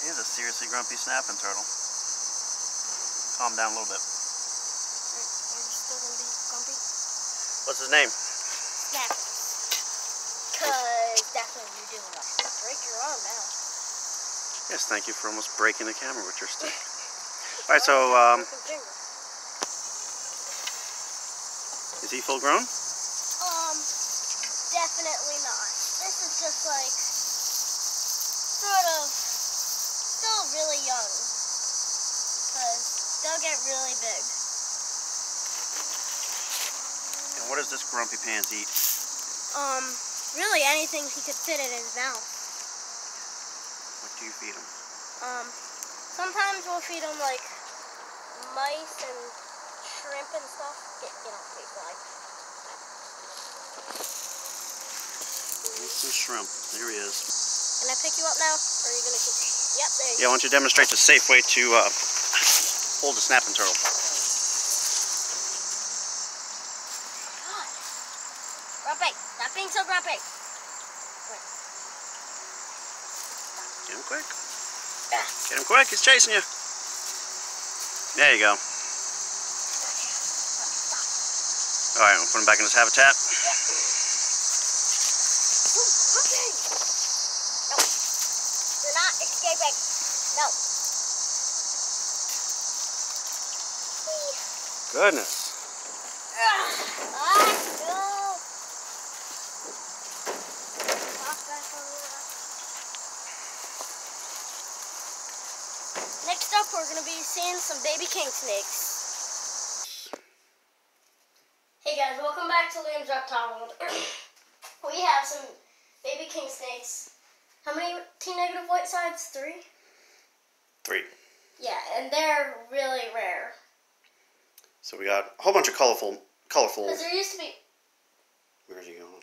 It is a seriously grumpy snapping turtle. Calm down a little bit. What's his name? Snap. Cause that's what you're doing. Break your arm now. Yes, thank you for almost breaking the camera with your stick. All right, so um, is he full grown? Um, definitely not. This is just like sort of still really young. Cause they'll get really big. And what does this grumpy pants eat? Um, really anything he could fit in his mouth. What do you feed him? Um, sometimes we'll feed him like mice and shrimp and stuff. Get, get off me, fly. Eat some shrimp. There he is. Can I pick you up now? Or are you gonna keep? Yep, there you Yeah, I want you to demonstrate the safe way to uh, hold a snapping turtle. go. God. Grumpy, stop being so grumpy. Get him quick. Yeah. Get him quick. He's chasing you. There you go. All right, we'll put him back in his habitat. Okay. No. You're not escaping. No. Goodness. Ah, no. Walk back over there. Next up, we're going to be seeing some baby king snakes. Hey guys, welcome back to Liam's Reptile World. we have some baby king snakes. How many T negative white sides? Three? Three. Yeah, and they're really rare. So we got a whole bunch of colorful, colorful. Because there used to be Where's he going?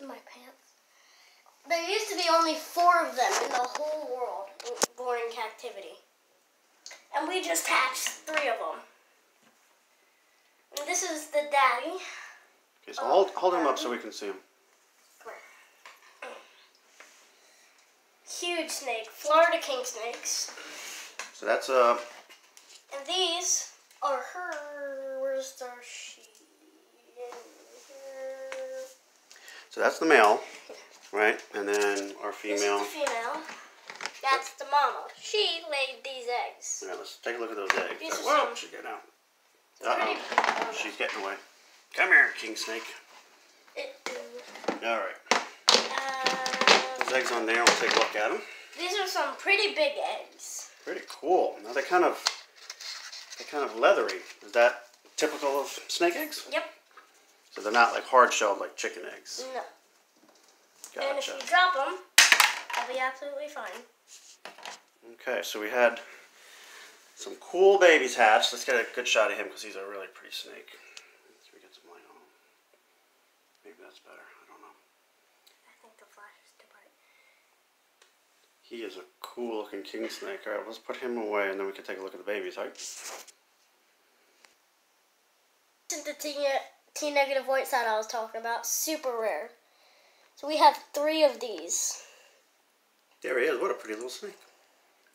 in my pants. There used to be only four of them in the whole world born in captivity. And we just hatched three of them. And this is the daddy. Okay, so hold, hold him up so we can see him. Snake, Florida king snakes. So that's uh, And these are her. Where's the she? Here. so that's the male, right? And then our female. the female. That's the mama. She laid these eggs. All right, let's take a look at those eggs. These Whoa, some- she's getting out. Uh oh, she's getting away. Come here, king snake. It- All right, uh, those eggs on there. We'll take a look at them. These are some pretty big eggs. Pretty cool. Now they're kind of, they're kind of leathery. Is that typical of snake eggs? Yep. So they're not like hard shelled like chicken eggs. No. And if you drop them, they'll be absolutely fine. Okay, so we had some cool babies hatched. Let's get a good shot of him because he's a really pretty snake. Let's get some light on. Maybe that's better. I don't know. I think the flash is too bright. He is a cool looking king snake. All right, let's put him away and then we can take a look at the babies, right? This the T, T negative white side I was talking about. Super rare. So we have three of these. There he is. What a pretty little snake.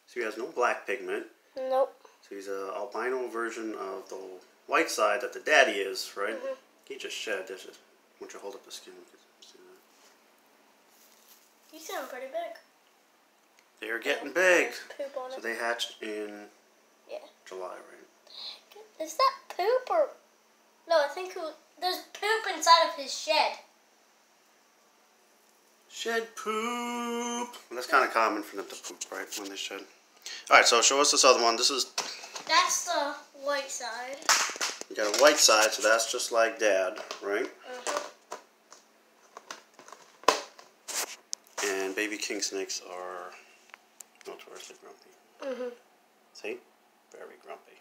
So he has no black pigment. Nope. So he's a albino version of the white side that the daddy is, right? Mhm. He just shed. This is. Why don't you hold up the skin? See that. You sound pretty big. They're getting big. So they hatched in Yeah. July, right? Is that poop or? No, I think who, there's poop inside of his shed. Shed poop. That's kind of common for them to poop, right, when they shed. All right, so show us this other one. This is That's the white side. you got a white side, so that's just like dad, right? Uh-huh. And baby king snakes are notoriously grumpy. Mhm. See, very grumpy.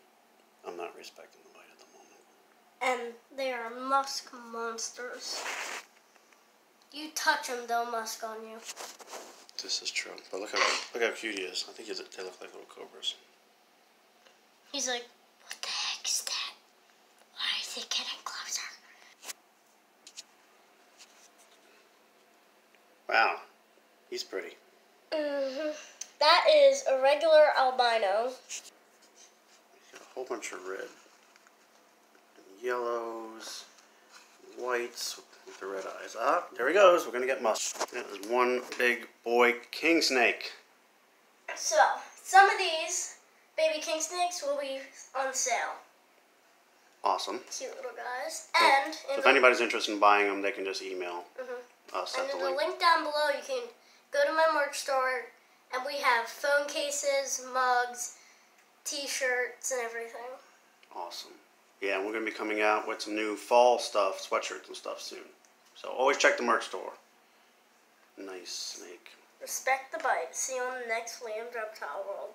I'm not respecting the bite at the moment. And they are musk monsters. You touch them, they'll musk on you. This is true, but look how look how cute he is. I think he's, they look like little cobras. He's like, what the heck is that? Why is it getting closer? Wow, he's pretty. Mm-hmm. That is a regular albino. Got a whole bunch of red, yellows, whites with the red eyes. Ah, there he goes. We're gonna get must. That is one big boy king snake. So, some of these baby king snakes will be on sale. Awesome. Cute little guys. And So if anybody's interested in buying them, they can just email Mhm. us and at the in the link. link down below, you can go to my merch store, and we have phone cases, mugs, T-shirts, and everything. Awesome. Yeah, and we're gonna be coming out with some new fall stuff, sweatshirts and stuff soon. So always check the merch store. Nice snake. Respect the bite. See you on the next Liam's Reptile World.